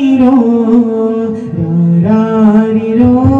ra ra ra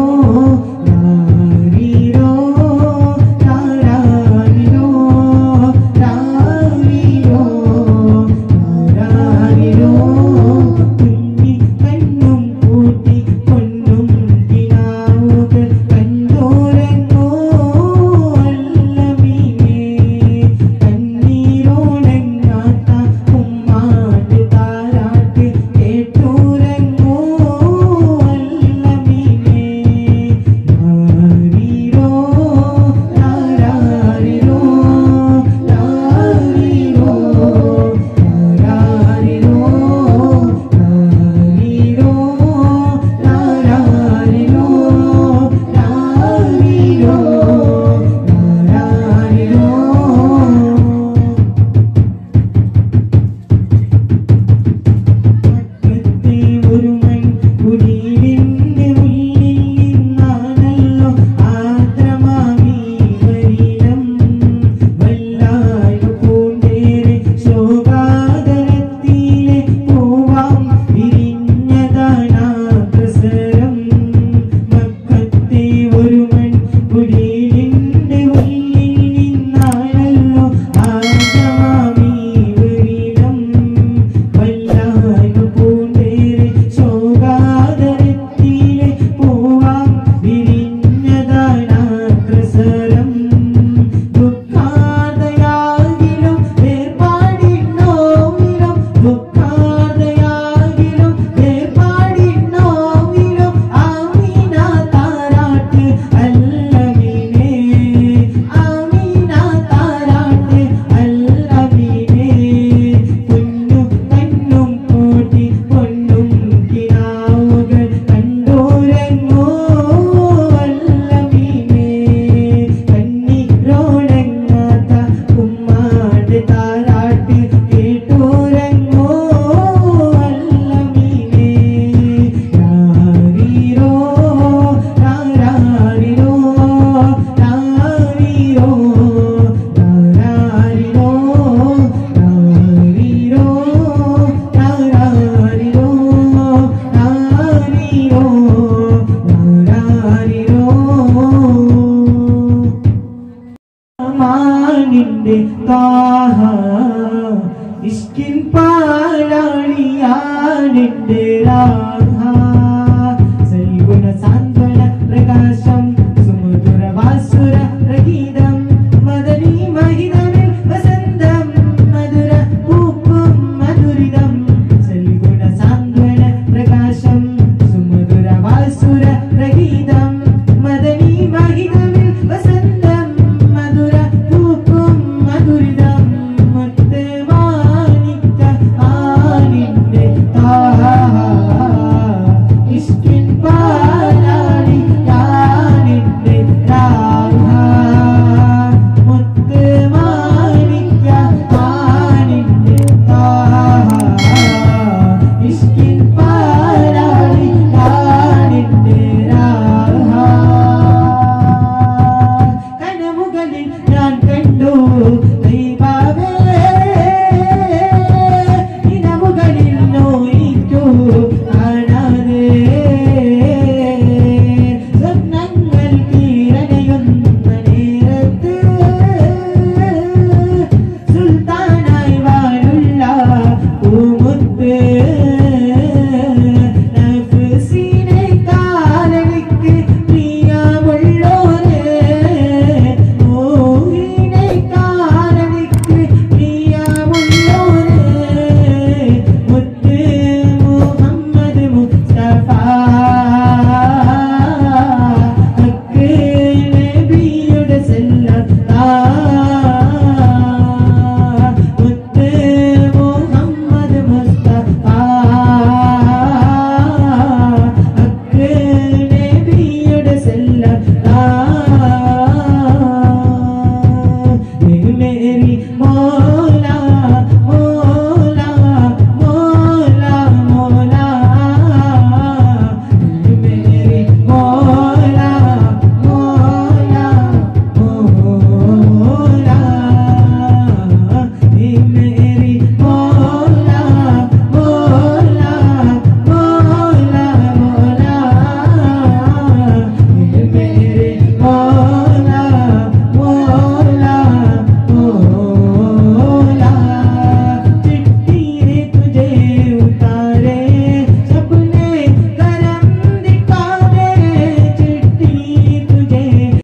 इसकी